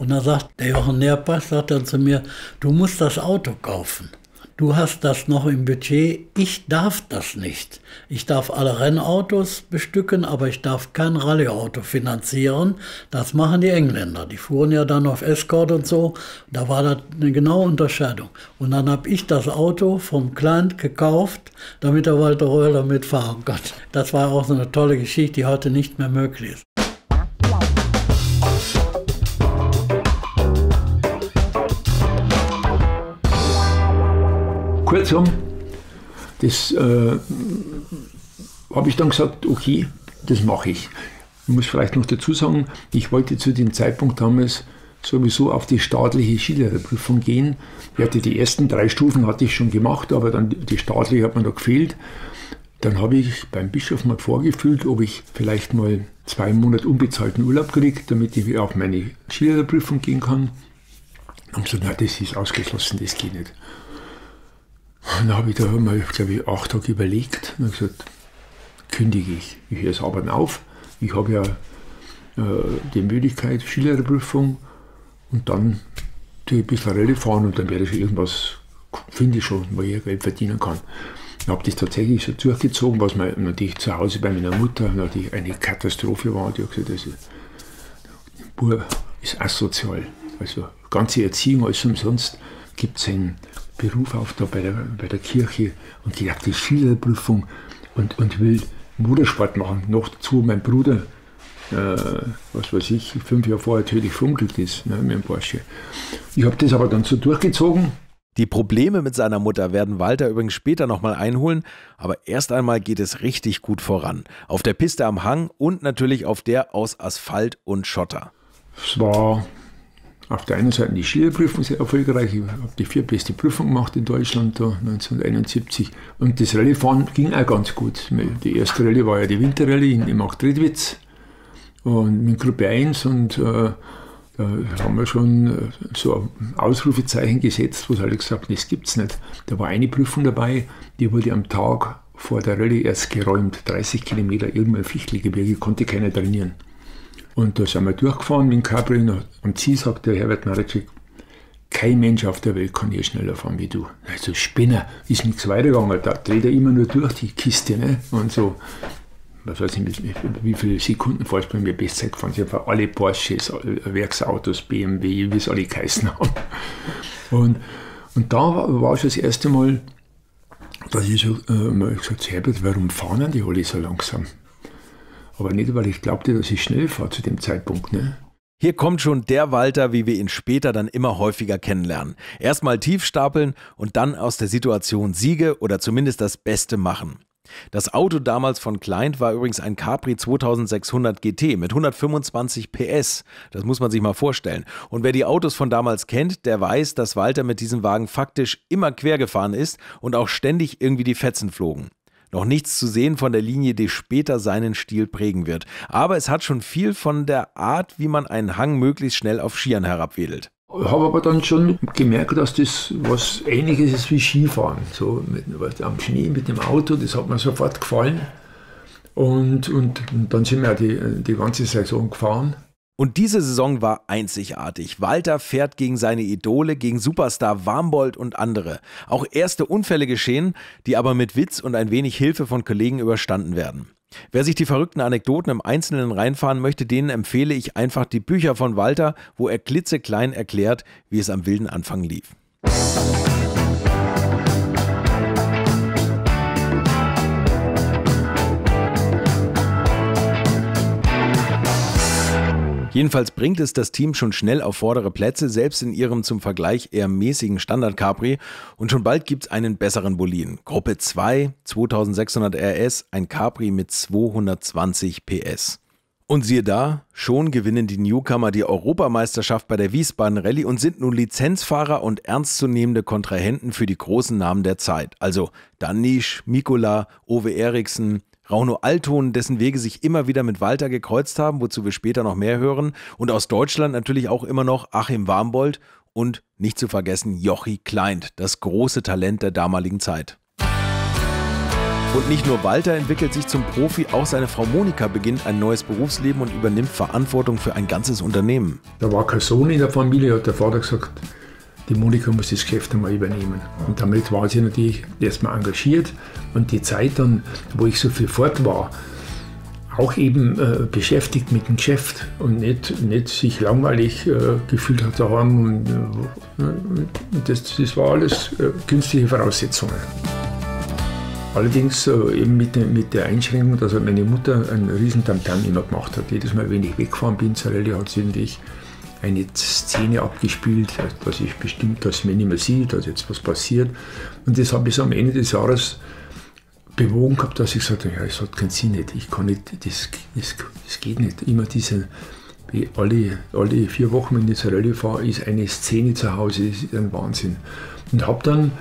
Und dann sagt der Jochen Nerpass, sagt dann zu mir, du musst das Auto kaufen. Du hast das noch im Budget, ich darf das nicht. Ich darf alle Rennautos bestücken, aber ich darf kein Rallyeauto finanzieren. Das machen die Engländer. Die fuhren ja dann auf Escort und so. Da war das eine genaue Unterscheidung. Und dann habe ich das Auto vom Client gekauft, damit der Walter Röhl damit fahren kann. Das war auch so eine tolle Geschichte, die heute nicht mehr möglich ist. Kurzum, das äh, habe ich dann gesagt, okay, das mache ich. Ich muss vielleicht noch dazu sagen, ich wollte zu dem Zeitpunkt damals sowieso auf die staatliche Skilehrerprüfung gehen. Ich hatte die ersten drei Stufen hatte ich schon gemacht, aber dann die staatliche hat mir noch gefehlt. Dann habe ich beim Bischof mal vorgefühlt, ob ich vielleicht mal zwei Monate unbezahlten Urlaub kriege, damit ich auf meine Skilehrerprüfung gehen kann. Sie gesagt, nein, das ist ausgeschlossen, das geht nicht. Und dann habe ich da mal, glaube ich, acht Tage überlegt und gesagt, kündige ich. Ich höre das Arbeiten auf. Ich habe ja äh, die Möglichkeit, Skilehrerprüfung und dann tue ich ein bisschen Rallye fahren und dann werde ich irgendwas, finde ich schon, wo ich Geld verdienen kann. Ich habe das tatsächlich so durchgezogen, was mir natürlich zu Hause bei meiner Mutter natürlich eine Katastrophe war. Die hat gesagt, also, der Bub ist asozial. Also ganze Erziehung alles umsonst gibt es einen Beruf auf da bei der, bei der Kirche und die hat die Schülerprüfung und, und will Motorsport machen. Noch dazu mein Bruder, äh, was weiß ich, fünf Jahre vorher tödlich verunglückt ist ne, mit dem Porsche. Ich habe das aber dann so durchgezogen. Die Probleme mit seiner Mutter werden Walter übrigens später nochmal einholen, aber erst einmal geht es richtig gut voran. Auf der Piste am Hang und natürlich auf der aus Asphalt und Schotter. Es war auf der einen Seite die Schülerprüfung sehr erfolgreich. Ich habe die vierbeste Prüfung gemacht in Deutschland da 1971. Und das Rallyefahren ging auch ganz gut. Die erste Rallye war ja die Winterrallye in Machtredwitz und mit Gruppe 1 und äh, da haben wir schon äh, so Ausrufezeichen gesetzt, wo alle gesagt haben, das gibt es nicht. Da war eine Prüfung dabei, die wurde am Tag vor der Rallye erst geräumt. 30 Kilometer irgendwann Fichtelgebirge, konnte keiner trainieren. Und da sind wir durchgefahren mit dem Cabrio. Am Ziel sagt der Herbert Mareczek, kein Mensch auf der Welt kann hier schneller fahren wie du. Also Spinner ist nichts weitergegangen. Da dreht er immer nur durch die Kiste. Ne? Und so, was weiß ich, wie viele Sekunden Vorsprung wir Bestzeit gefahren sind. Einfach alle Porsches, Werksautos, BMW, wie es alle geheißen haben. Und, und da war, war schon das erste Mal, dass ich so äh, mal gesagt habe, Herbert, warum fahren die alle so langsam? Aber nicht, weil ich glaubte, dass ich schnell fahre zu dem Zeitpunkt. Ne? Hier kommt schon der Walter, wie wir ihn später dann immer häufiger kennenlernen. Erstmal tief stapeln und dann aus der Situation Siege oder zumindest das Beste machen. Das Auto damals von Kleint war übrigens ein Capri 2600 GT mit 125 PS. Das muss man sich mal vorstellen. Und wer die Autos von damals kennt, der weiß, dass Walter mit diesem Wagen faktisch immer quer gefahren ist und auch ständig irgendwie die Fetzen flogen. Noch nichts zu sehen von der Linie, die später seinen Stil prägen wird. Aber es hat schon viel von der Art, wie man einen Hang möglichst schnell auf Skiern herabwedelt. Ich habe aber dann schon gemerkt, dass das was Ähnliches ist wie Skifahren. So mit, am Schnee mit dem Auto, das hat mir sofort gefallen. Und, und, und dann sind wir die, die ganze Saison gefahren. Und diese Saison war einzigartig. Walter fährt gegen seine Idole, gegen Superstar Warmbold und andere. Auch erste Unfälle geschehen, die aber mit Witz und ein wenig Hilfe von Kollegen überstanden werden. Wer sich die verrückten Anekdoten im Einzelnen reinfahren möchte, denen empfehle ich einfach die Bücher von Walter, wo er klitzeklein erklärt, wie es am wilden Anfang lief. Jedenfalls bringt es das Team schon schnell auf vordere Plätze, selbst in ihrem zum Vergleich eher mäßigen Standard Capri. Und schon bald gibt es einen besseren Boliden. Gruppe 2, 2600 RS, ein Capri mit 220 PS. Und siehe da, schon gewinnen die Newcomer die Europameisterschaft bei der Wiesbaden Rallye und sind nun Lizenzfahrer und ernstzunehmende Kontrahenten für die großen Namen der Zeit. Also Danish, Mikola, Ove Eriksen, Rauno Alton, dessen Wege sich immer wieder mit Walter gekreuzt haben, wozu wir später noch mehr hören. Und aus Deutschland natürlich auch immer noch Achim Warmbold und nicht zu vergessen Jochi Kleint, das große Talent der damaligen Zeit. Und nicht nur Walter entwickelt sich zum Profi, auch seine Frau Monika beginnt ein neues Berufsleben und übernimmt Verantwortung für ein ganzes Unternehmen. Da war kein Sohn in der Familie, hat der Vater gesagt, die Monika muss das Geschäft einmal übernehmen. Und damit war sie natürlich erstmal engagiert und die Zeit dann, wo ich so viel fort war, auch eben äh, beschäftigt mit dem Geschäft und nicht, nicht sich langweilig äh, gefühlt hat daheim. Und, äh, das, das war alles äh, günstige Voraussetzungen. Allerdings äh, eben mit, mit der Einschränkung, dass halt meine Mutter einen riesen Tamtam immer gemacht hat. Jedes Mal, wenn ich weggefahren bin hat sie natürlich eine Szene abgespielt, dass ich bestimmt, dass man nicht mehr sieht, dass jetzt was passiert. Und das habe ich so am Ende des Jahres bewogen gehabt, dass ich gesagt habe, ja, es hat keinen Sinn nicht, ich kann nicht, das, das, das geht nicht. Immer diese, alle, alle vier Wochen, wenn ich zur Rallye fahre, ist eine Szene zu Hause, das ist ein Wahnsinn. Und habe dann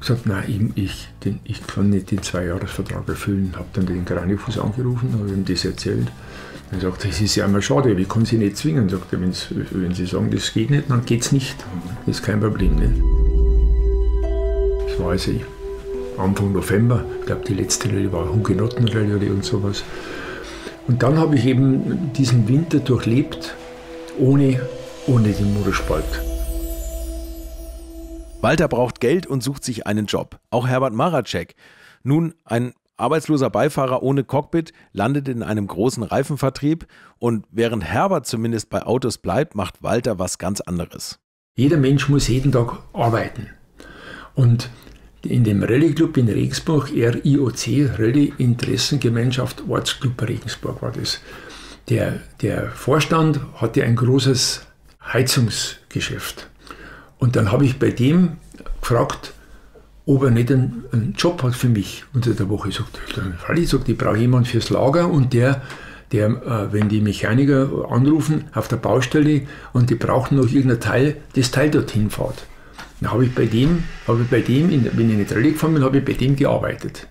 gesagt, nein, ich, den, ich kann nicht den Zweijahresvertrag erfüllen. Habe dann den Granifuß angerufen, habe ihm das erzählt. Er sagt, das ist ja immer schade, wie kann Sie nicht zwingen? Sagt er, wenn Sie sagen, das geht nicht, dann geht es nicht. Das ist kein Problem. Nicht? Das war also Anfang November, ich glaube die letzte Rallye war Hugenottenrallye und sowas. Und dann habe ich eben diesen Winter durchlebt, ohne, ohne den Motorsport. Walter braucht Geld und sucht sich einen Job. Auch Herbert Maracek. Nun ein arbeitsloser Beifahrer ohne Cockpit landet in einem großen Reifenvertrieb und während Herbert zumindest bei Autos bleibt, macht Walter was ganz anderes. Jeder Mensch muss jeden Tag arbeiten. Und in dem Rallye Club in Regensburg, RIOC, Rallye Interessengemeinschaft Ortsclub Regensburg war das. Der, der Vorstand hatte ein großes Heizungsgeschäft. Und dann habe ich bei dem gefragt, ob er nicht einen, einen, Job hat für mich unter der Woche. Ich sagte, ich sagt, ich brauche jemanden fürs Lager und der, der, äh, wenn die Mechaniker anrufen auf der Baustelle und die brauchen noch irgendein Teil, das Teil dorthin fährt. Dann habe ich bei dem, habe ich bei dem, in, wenn ich nicht Rallye gefahren bin, habe ich bei dem gearbeitet.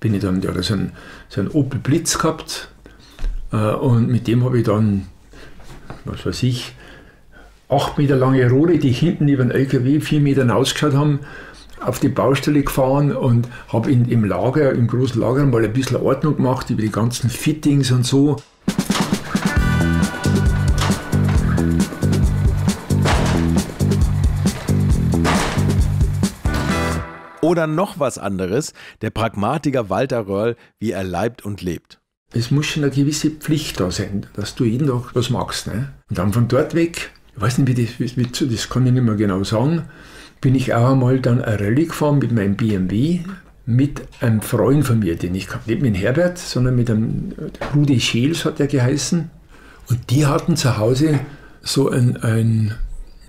Bin ich dann, der hat so einen, so einen Opel Blitz gehabt äh, und mit dem habe ich dann, was weiß ich, acht Meter lange Rohre, die hinten über den LKW vier Meter ausgeschaut haben, auf die Baustelle gefahren und habe im Lager, im großen Lager mal ein bisschen Ordnung gemacht über die ganzen Fittings und so. Oder noch was anderes, der Pragmatiker Walter Röhrl, wie er leibt und lebt. Es muss schon eine gewisse Pflicht da sein, dass du jeden Tag was machst. Ne? Und dann von dort weg, ich weiß nicht, wie das, wie, das kann ich nicht mehr genau sagen, bin ich auch einmal dann eine Rallye gefahren mit meinem BMW mit einem Freund von mir, den ich kannte, nicht mit Herbert, sondern mit einem Rudi Scheels hat er geheißen. Und die hatten zu Hause so ein, ein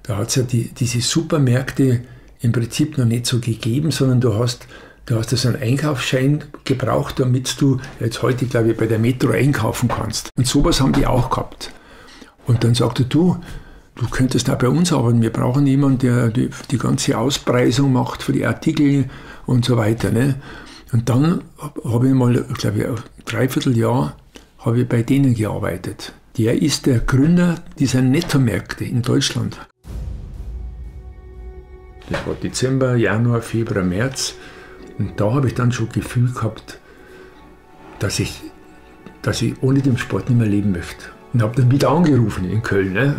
da hat es ja die, diese Supermärkte im Prinzip noch nicht so gegeben, sondern du hast, du hast also einen Einkaufsschein gebraucht, damit du jetzt heute, glaube ich, bei der Metro einkaufen kannst. Und sowas haben die auch gehabt. Und dann sagte du, du könntest da bei uns arbeiten. Wir brauchen jemanden, der die, die ganze Auspreisung macht für die Artikel und so weiter. Ne? Und dann habe ich mal, glaube ich, ein Dreivierteljahr habe ich bei denen gearbeitet. Der ist der Gründer dieser Nettomärkte in Deutschland. Das war Dezember, Januar, Februar, März. Und da habe ich dann schon Gefühl gehabt, dass ich, dass ich ohne den Sport nicht mehr leben möchte. Und habe dann wieder angerufen in Köln. Ne?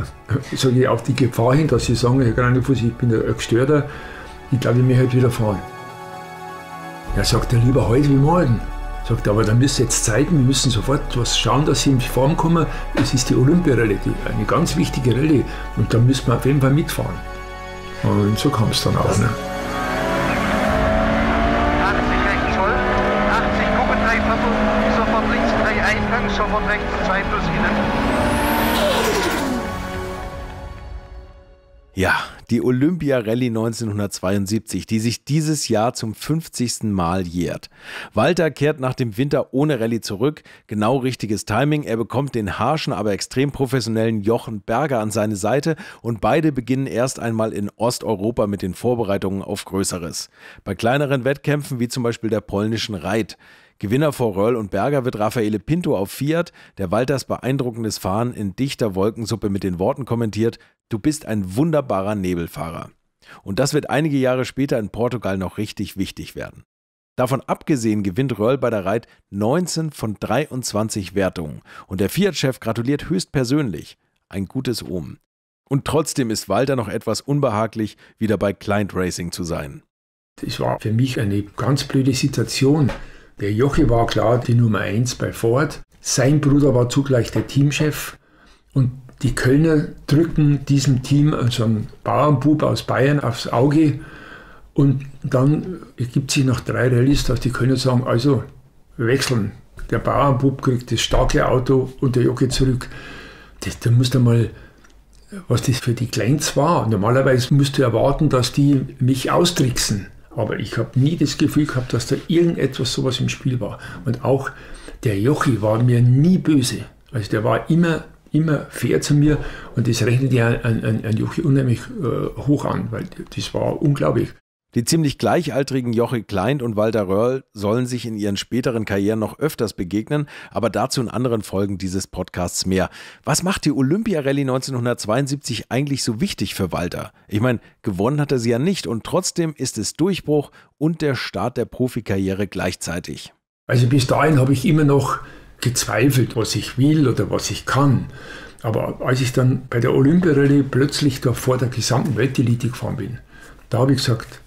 Sage ich auf die Gefahr hin, dass sie sagen, Herr Granefuß, ich bin ein Gestörter, ich glaube, ich möchte halt wieder fahren. Er sagt er lieber heute wie morgen. Sagt aber dann müsst ihr jetzt zeigen, wir müssen sofort was schauen, dass sie in Form kommen. Es ist die Olympiarallye, eine ganz wichtige Rallye. Und da müssen wir auf jeden Fall mitfahren. Und so kam es dann auch. Ne? Die Olympia Rallye 1972, die sich dieses Jahr zum 50. Mal jährt. Walter kehrt nach dem Winter ohne Rallye zurück. Genau richtiges Timing. Er bekommt den harschen, aber extrem professionellen Jochen Berger an seine Seite und beide beginnen erst einmal in Osteuropa mit den Vorbereitungen auf Größeres. Bei kleineren Wettkämpfen wie zum Beispiel der polnischen Reit. Gewinner vor Röll und Berger wird Raffaele Pinto auf Fiat, der Walters beeindruckendes Fahren in dichter Wolkensuppe mit den Worten kommentiert, du bist ein wunderbarer Nebelfahrer. Und das wird einige Jahre später in Portugal noch richtig wichtig werden. Davon abgesehen gewinnt Röll bei der Reit 19 von 23 Wertungen und der Fiat-Chef gratuliert höchstpersönlich. Ein gutes Omen. Und trotzdem ist Walter noch etwas unbehaglich, wieder bei Client Racing zu sein. Das war für mich eine ganz blöde Situation. Der Jochi war klar die Nummer 1 bei Ford. Sein Bruder war zugleich der Teamchef. Und die Kölner drücken diesem Team, also einem Bauernbub aus Bayern, aufs Auge. Und dann ergibt sich nach drei Rallyes, dass die Kölner sagen, also wechseln. Der Bauernbub kriegt das starke Auto und der Jockey zurück. Das, da musst du mal, was das für die Kleins war. Normalerweise musst du erwarten, dass die mich austricksen. Aber ich habe nie das Gefühl gehabt, dass da irgendetwas sowas im Spiel war. Und auch der Jochi war mir nie böse. Also der war immer, immer fair zu mir und das rechnet ja an, an, an Jochi unheimlich äh, hoch an, weil das war unglaublich. Die ziemlich gleichaltrigen Jochi Klein und Walter Röhrl sollen sich in ihren späteren Karrieren noch öfters begegnen, aber dazu in anderen Folgen dieses Podcasts mehr. Was macht die Olympia-Rallye 1972 eigentlich so wichtig für Walter? Ich meine, gewonnen hat er sie ja nicht und trotzdem ist es Durchbruch und der Start der Profikarriere gleichzeitig. Also bis dahin habe ich immer noch gezweifelt, was ich will oder was ich kann. Aber als ich dann bei der Olympia-Rallye plötzlich da vor der gesamten Weltelite gefahren bin, da habe ich gesagt,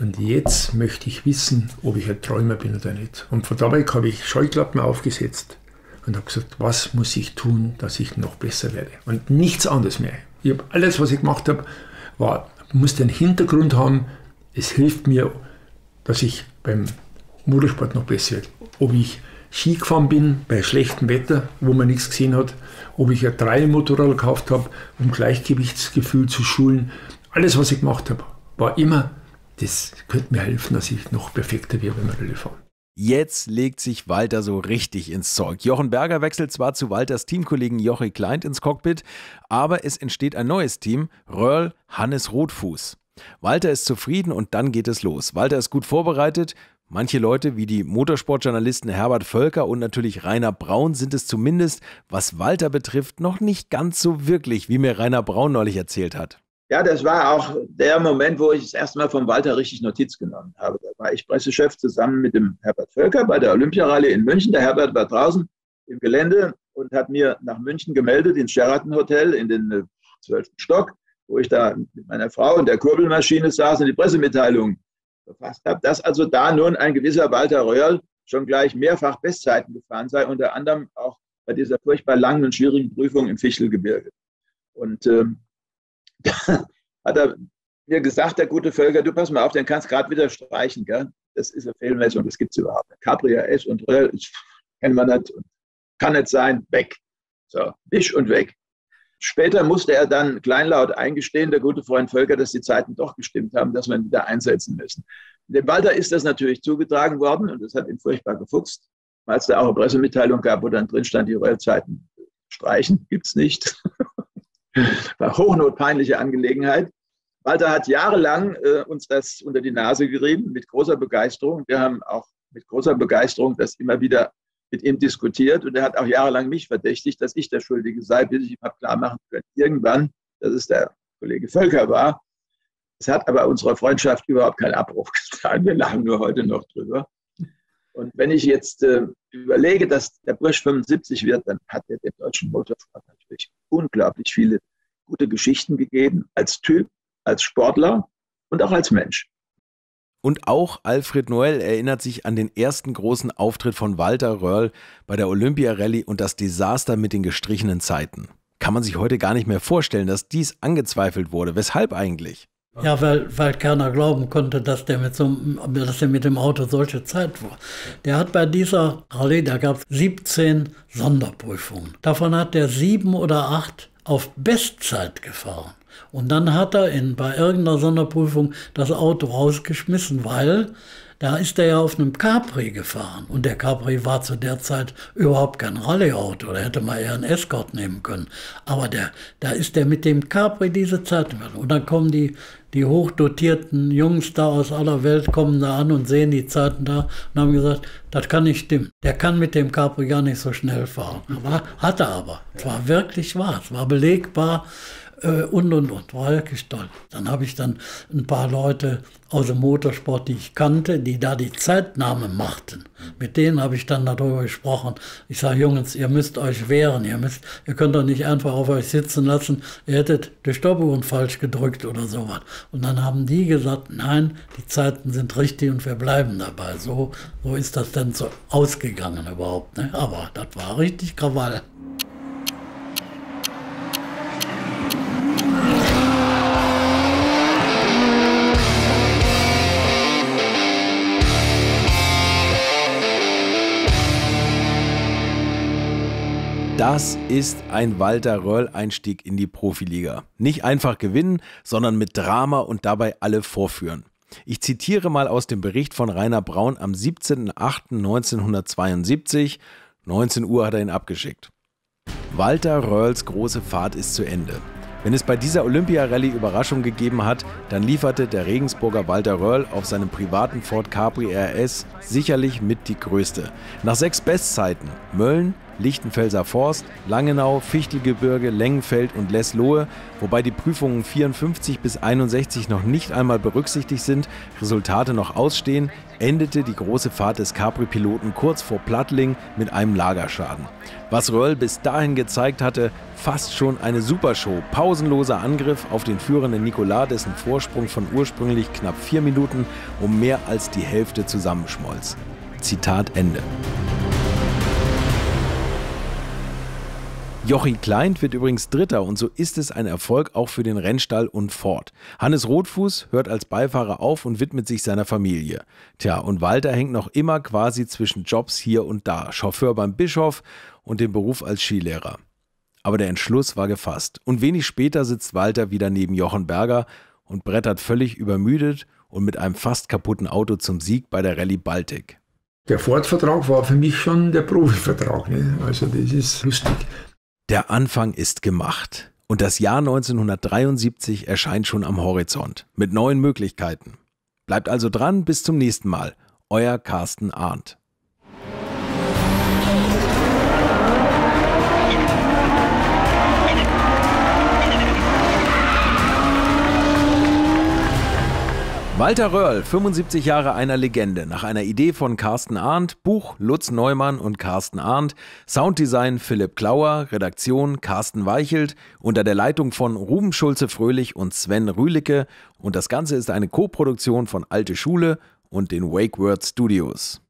und jetzt möchte ich wissen, ob ich ein Träumer bin oder nicht. Und von dabei habe ich Scheuklappen aufgesetzt und habe gesagt, was muss ich tun, dass ich noch besser werde. Und nichts anderes mehr. Ich habe alles, was ich gemacht habe, war, muss den Hintergrund haben, es hilft mir, dass ich beim Motorsport noch besser werde. Ob ich Ski gefahren bin bei schlechtem Wetter, wo man nichts gesehen hat, ob ich ein Dreier-Motorrad gekauft habe, um Gleichgewichtsgefühl zu schulen. Alles, was ich gemacht habe, war immer das könnte mir helfen, dass ich noch perfekter werde beim Rallye fahren. Jetzt legt sich Walter so richtig ins Zeug. Jochen Berger wechselt zwar zu Walters Teamkollegen Jochi Kleint ins Cockpit, aber es entsteht ein neues Team, Röhrl Hannes Rotfuß. Walter ist zufrieden und dann geht es los. Walter ist gut vorbereitet. Manche Leute, wie die Motorsportjournalisten Herbert Völker und natürlich Rainer Braun, sind es zumindest, was Walter betrifft, noch nicht ganz so wirklich, wie mir Rainer Braun neulich erzählt hat. Ja, das war auch der Moment, wo ich das erste Mal von Walter richtig Notiz genommen habe. Da war ich Pressechef zusammen mit dem Herbert Völker bei der Olympiarallye in München. Der Herbert war draußen im Gelände und hat mir nach München gemeldet ins Sheraton Hotel in den zwölften Stock, wo ich da mit meiner Frau und der Kurbelmaschine saß und die Pressemitteilung verfasst habe, dass also da nun ein gewisser Walter Röhrl schon gleich mehrfach Bestzeiten gefahren sei, unter anderem auch bei dieser furchtbar langen und schwierigen Prüfung im Fichtelgebirge. Und ähm, hat er mir gesagt, der gute Völker, du pass mal auf, den kannst gerade wieder streichen. Gell? Das ist eine Fehlmessung, das gibt es überhaupt nicht. Capria S und Röhrl, kennen wir nicht, kann nicht sein, weg. So, wisch und weg. Später musste er dann kleinlaut eingestehen, der gute Freund Völker, dass die Zeiten doch gestimmt haben, dass wir ihn wieder einsetzen müssen. Dem Walter ist das natürlich zugetragen worden und das hat ihn furchtbar gefuchst. Als es da auch eine Pressemitteilung gab, wo dann drin stand, die Royalzeiten streichen, gibt es nicht. War hochnotpeinliche Angelegenheit. Walter hat jahrelang äh, uns das unter die Nase gerieben, mit großer Begeisterung. Wir haben auch mit großer Begeisterung das immer wieder mit ihm diskutiert und er hat auch jahrelang mich verdächtigt, dass ich der Schuldige sei, bis ich ihm habe klar machen können, irgendwann, dass es der Kollege Völker war. Es hat aber unserer Freundschaft überhaupt keinen Abbruch getan. Wir lachen nur heute noch drüber. Und wenn ich jetzt äh, überlege, dass der Bursch 75 wird, dann hat er dem deutschen Motorsport natürlich unglaublich viele gute Geschichten gegeben, als Typ, als Sportler und auch als Mensch. Und auch Alfred Noel erinnert sich an den ersten großen Auftritt von Walter Röhrl bei der Olympia Rallye und das Desaster mit den gestrichenen Zeiten. Kann man sich heute gar nicht mehr vorstellen, dass dies angezweifelt wurde. Weshalb eigentlich? Ja, weil, weil keiner glauben konnte, dass der, mit so, dass der mit dem Auto solche Zeit war. Der hat bei dieser Rallye, da gab es 17 Sonderprüfungen. Davon hat er sieben oder acht auf Bestzeit gefahren. Und dann hat er in, bei irgendeiner Sonderprüfung das Auto rausgeschmissen, weil da ist er ja auf einem Capri gefahren. Und der Capri war zu der Zeit überhaupt kein Rallye-Auto. Da hätte man eher einen Escort nehmen können. Aber der, da ist er mit dem Capri diese Zeit. Und dann kommen die, die hochdotierten Jungs da aus aller Welt, kommen da an und sehen die Zeiten da und haben gesagt, das kann nicht stimmen. Der kann mit dem Capri gar nicht so schnell fahren. Aber, hat er aber. Es war wirklich wahr. Es war belegbar äh, und und und. War toll. Dann habe ich dann ein paar Leute aus dem Motorsport, die ich kannte, die da die Zeitnahme machten. Mit denen habe ich dann darüber gesprochen. Ich sage, Jungs, ihr müsst euch wehren, ihr, müsst, ihr könnt doch nicht einfach auf euch sitzen lassen, ihr hättet die Stoppuhr falsch gedrückt oder sowas. Und dann haben die gesagt, nein, die Zeiten sind richtig und wir bleiben dabei. So, so ist das dann so ausgegangen überhaupt. Ne? Aber das war richtig Krawall. Das ist ein Walter Röhrl-Einstieg in die Profiliga. Nicht einfach gewinnen, sondern mit Drama und dabei alle vorführen. Ich zitiere mal aus dem Bericht von Rainer Braun am 17.08.1972. 19 Uhr hat er ihn abgeschickt. Walter Röhrls große Fahrt ist zu Ende. Wenn es bei dieser Olympia-Rallye Überraschung gegeben hat, dann lieferte der Regensburger Walter Röhrl auf seinem privaten Ford Capri RS sicherlich mit die größte. Nach sechs Bestzeiten Mölln, Lichtenfelser Forst, Langenau, Fichtelgebirge, Lengenfeld und Leslohe, wobei die Prüfungen 54 bis 61 noch nicht einmal berücksichtigt sind, Resultate noch ausstehen, endete die große Fahrt des Capri-Piloten kurz vor Plattling mit einem Lagerschaden. Was Röll bis dahin gezeigt hatte, fast schon eine Supershow. Pausenloser Angriff auf den führenden Nicolas, dessen Vorsprung von ursprünglich knapp vier Minuten um mehr als die Hälfte zusammenschmolz. Zitat Ende. Jochi Kleint wird übrigens Dritter und so ist es ein Erfolg auch für den Rennstall und Ford. Hannes Rotfuß hört als Beifahrer auf und widmet sich seiner Familie. Tja, und Walter hängt noch immer quasi zwischen Jobs hier und da, Chauffeur beim Bischof und dem Beruf als Skilehrer. Aber der Entschluss war gefasst und wenig später sitzt Walter wieder neben Jochen Berger und brettert völlig übermüdet und mit einem fast kaputten Auto zum Sieg bei der Rallye Baltic. Der Ford-Vertrag war für mich schon der Profivertrag. Ne? Also das ist lustig. Der Anfang ist gemacht und das Jahr 1973 erscheint schon am Horizont mit neuen Möglichkeiten. Bleibt also dran, bis zum nächsten Mal. Euer Carsten Arndt. Walter Röhrl, 75 Jahre einer Legende, nach einer Idee von Carsten Arndt, Buch Lutz Neumann und Carsten Arndt, Sounddesign Philipp Klauer, Redaktion Carsten Weichelt, unter der Leitung von Ruben Schulze-Fröhlich und Sven Rühlicke und das Ganze ist eine Koproduktion von Alte Schule und den Wake Word Studios.